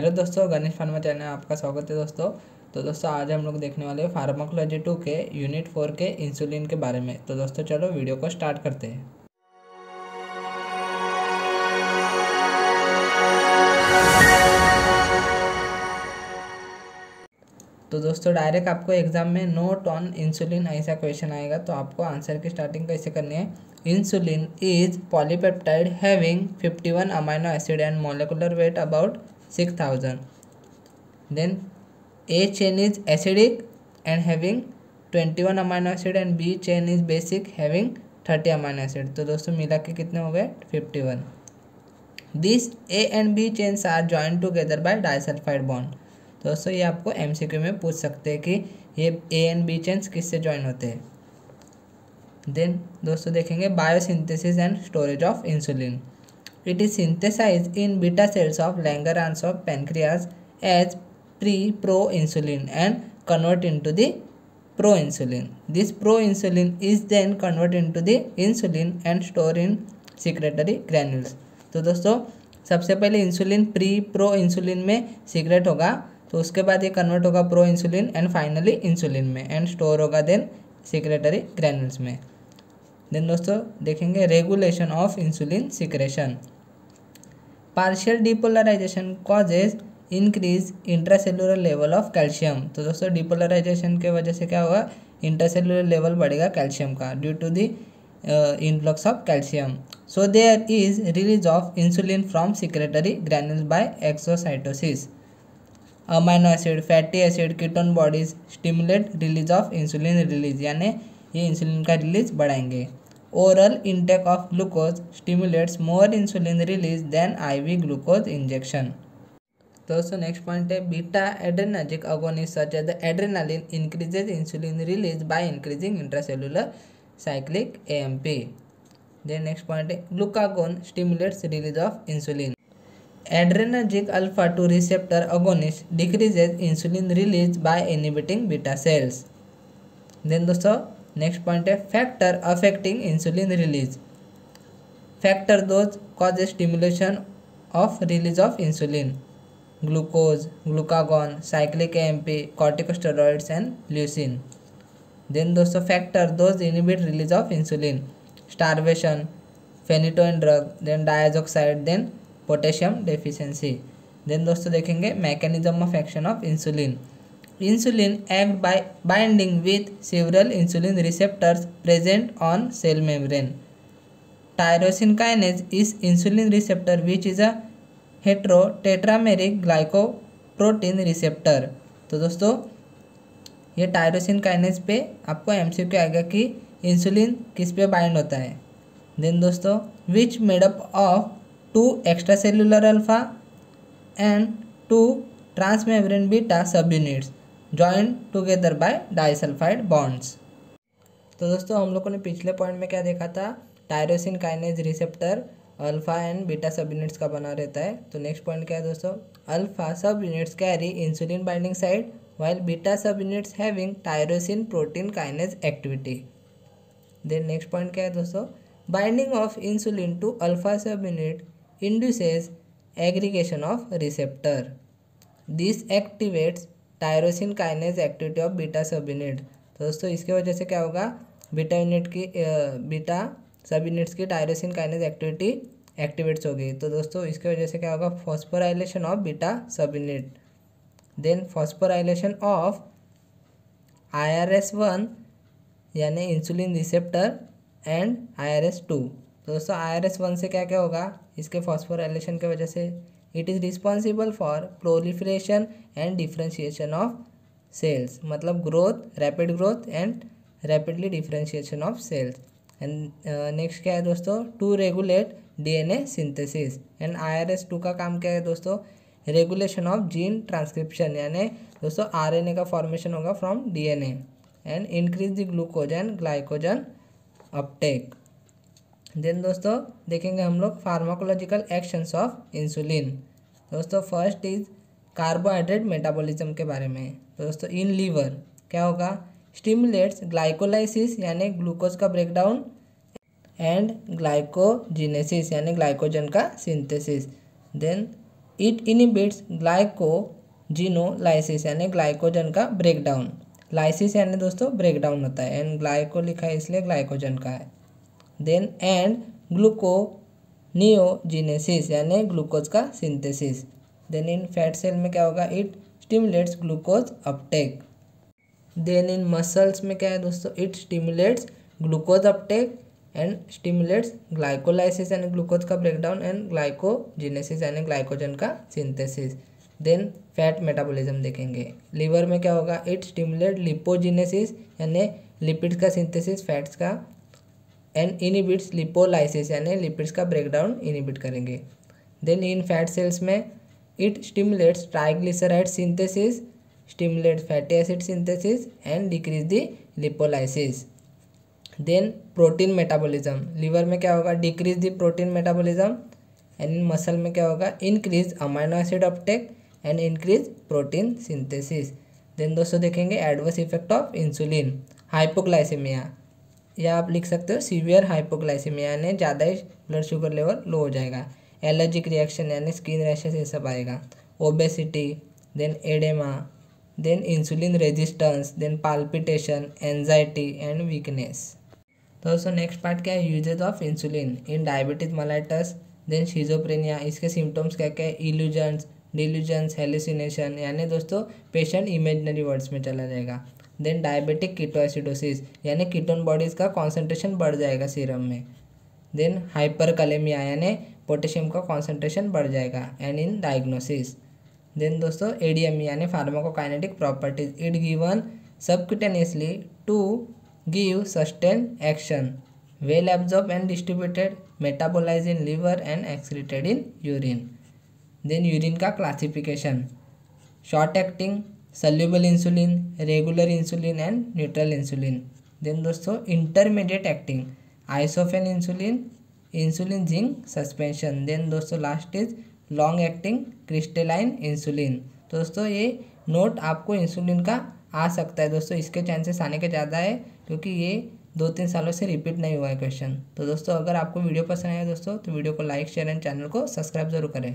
Hello दोस्तों, Ganesh pharma channel आपका स्वागत है दोस्तों। तो दोस्तों, आज हम लोग देखने वाले हैं फार्माकोलॉजी टू के, यूनिट फोर के इंसुलिन के बारे में। तो दोस्तों, चलो वीडियो को स्टार्ट करते हैं। तो दोस्तों, डायरेक्ट आपको एग्ज़ाम में नोट ऑन इंसुलिन ऐसा क्वेश्चन आएगा तो आपको आंसर की स्टार्टिंग कैसे करनी है? Insulin is polypeptide having 51 amino acid and molecular weight about 6000 then A chain is acidic and having 21 amino acid and B chain is basic having 30 amino acid तो दोस्तों, मिला के कितने हो गए? 51 this A and B chains are join together by disulphide bond दोस्तों, ये आपको एम सी क्यू में पूछ सकते हैं कि ये ए एंड बी चेन्स किससे ज्वाइन होते हैं? देन दोस्तों, देखेंगे biosynthesis and storage of insulin it is synthesize in beta cells of Langerhans of pancreas as pre pro insulin and convert into the pro insulin this pro insulin is then convert into the insulin and store in secretory granules तो दोस्तों, सबसे पहले insulin pre pro insulin में secrete होगा तो उसके बाद ये कन्वर्ट होगा pro insulin and finally insulin में एंड स्टोर होगा देन सिक्रेटरी ग्रैनुल्स में. देन दोस्तों देखेंगे regulation of insulin secretion partial depolarization causes increase intracellular level of calcium तो दोस्तों डिपोलराइजेशन के वजह से क्या होगा? इंट्रासेलुलर लेवल बढ़ेगा कैल्शियम का due to the influx of calcium so there is release of insulin from secretory granules by exocytosis amino acid fatty acid ketone bodies stimulate release of insulin release यानी ये insulin का release बढ़ाएँगे। Oral intake of glucose stimulates more insulin release than IV glucose injection दोस्तों next point है beta adrenergic agonist such as adrenaline increases insulin release by increasing intracellular cyclic AMP then next point है glucagon stimulates release of insulin Adrenergic alpha 2 receptor agonist decreases insulin release by inhibiting beta cells then दोस्तों next point है factor affecting insulin release factor those cause stimulation of release of insulin glucose glucagon cyclic AMP corticosteroids and leucine then दोस्तों factor those inhibit release of insulin starvation phenytoin drug then diazoxide then potassium deficiency then दोस्तों, देखेंगे mechanism of action of insulin insulin act by binding with several insulin receptors present on cell membrane tyrosine kinase is insulin receptor which is a hetero tetrameric glycoprotein receptor तो दोस्तों, ये tyrosine kinase पे आपको M C Q आएगा कि insulin किस पे bind होता है? देन दोस्तों which made up of two extracellular alpha and two two beta sub subunits? Join together by disulfide bonds तो दोस्तों, हम लोगों ने पिछले पॉइंट में क्या देखा था? Tyrosine kinase receptor alpha and beta subunits का बना रहता है। तो नेक्स्ट पॉइंट क्या है दोस्तों? Alpha subunits carry insulin binding side while beta subunits having tyrosine protein kinase activity then next point क्या है दोस्तों? Binding of insulin to alpha subunit induces aggregation of receptor this activates tyrosine kinase activity of beta subunit तो दोस्तों, इसके वजह से क्या होगा? बीटा यूनिट की बीटा सब यूनिट्स की टायरोसिन काइनेज एक्टिविटी एक्टिवेट्स होगी तो दोस्तों, इसके वजह से क्या होगा? Phosphorylation of beta subunit then phosphorylation of I R S one, यानी insulin receptor, and I R S two. तो दोस्तों आई आर एस वन से क्या क्या होगा? इसके फॉस्फोराइलेशन की वजह से it is responsible for proliferation and differentiation of cells मतलब growth rapid growth and rapidly differentiation of cells and next क्या है दोस्तों? To regulate DNA synthesis and IRS two का काम क्या है दोस्तों? रेगुलेशन ऑफ़ जीन ट्रांसक्रिप्शन यानी दोस्तों आरएनए का फॉर्मेशन होगा from DNA and increase the glucose and glycogen uptake then दोस्तों, देखेंगे हम लोग फार्माकोलॉजिकल एक्शंस ऑफ़ इंसुलिन दोस्तों फ़र्स्ट इज़ कार्बोहाइड्रेट मेटाबॉलिज्म के बारे में। दोस्तों इन लीवर क्या होगा? स्टिमुलेट्स ग्लाइकोलाइसिस यानी ग्लूकोज का ब्रेकडाउन एंड ग्लाइकोजिनेसिस यानी ग्लाइकोजन का synthesis then it inhibits glycogenolysis यानी ग्लाइकोजन का ब्रेकडाउन लाइसिस यानी दोस्तों ब्रेकडाउन होता है एंड ग्लाइको लिखा है इसलिए ग्लाइकोजन का है। देन एंड ग्लूको नियोजिनेसिस यानी ग्लूकोज का synthesis then in fat cell में क्या होगा? It stimulates glucose uptake then in muscles में क्या है दोस्तों? It stimulates glucose uptake and stimulates glycolysis यानी ग्लूकोज का ब्रेकडाउन एंड ग्लाइकोजिनेसिस यानी ग्लाइकोजन का सिंथेसिस देन फैट मेटाबॉलिज्म देखेंगे. लीवर में क्या होगा? इट स्टिमुलेट लिपोजिनेसिस यानी लिपिड्स का सिंथेसिस फैट्स का एंड इनिबिट्स लिपोलाइसिस यानी लिपिड्स का ब्रेकडाउन इनिबिट करेंगे। देन इन फैट सेल्स में it stimulates triglyceride synthesis stimulate fatty acid synthesis and decrease the lipolysis then protein metabolism liver में क्या होगा? Decrease the protein metabolism and in muscle में क्या होगा? Increase amino acid uptake and increase protein synthesis then दोस्तों देखेंगे adverse effect of insulin hypoglycaemia या आप लिख सकते हो सीवियर हाइपोग्लाइसेमिया यानी ज़्यादा ही ब्लड शुगर लेवल लो हो जाएगा। एलर्जिक रिएक्शन यानी स्किन रैशेस ये सब आएगा। Obesity then oedema then insulin resistance then palpitation anxiety and weakness दोस्तों नेक्स्ट पार्ट क्या है? Uses of insulin in diabetes mellitus then schizophrenia इसके सिम्टम्स क्या क्या है? इल्यूजन्स डिल्यूजन्स हेलिसिनेशन यानी दोस्तों पेशेंट इमेजनरी वर्ड्स में चला जाएगा। देन डायबिटिक कीटोएसिडोसिस यानी कीटोन बॉडीज़ का कॉन्सेंट्रेशन बढ़ जाएगा सीरम में। देन हाइपर कलेमिया यानी पोटेशियम का कॉन्सेंट्रेशन बढ़ जाएगा एंड इन डायग्नोसिस देन दोस्तों एडीएम यानी pharmacokinetic properties it given subcutaneously to give sustain action well absorb and distributed metabolize in liver and excreted in urine then urine का classification short acting soluble insulin regular insulin and neutral insulin then दोस्तों intermediate acting isophane insulin insulin zinc suspension then दोस्तों last is long acting crystalline insulin दोस्तों, ये note आपको insulin का आ सकता है। दोस्तों, इसके चांसेस आने के ज़्यादा है, क्योंकि ये दो तीन सालों से रिपीट नहीं हुआ है क्वेश्चन तो दोस्तों, अगर आपको वीडियो पसंद आया दोस्तों तो वीडियो को लाइक शेयर एंड चैनल को सब्सक्राइब ज़रूर करें।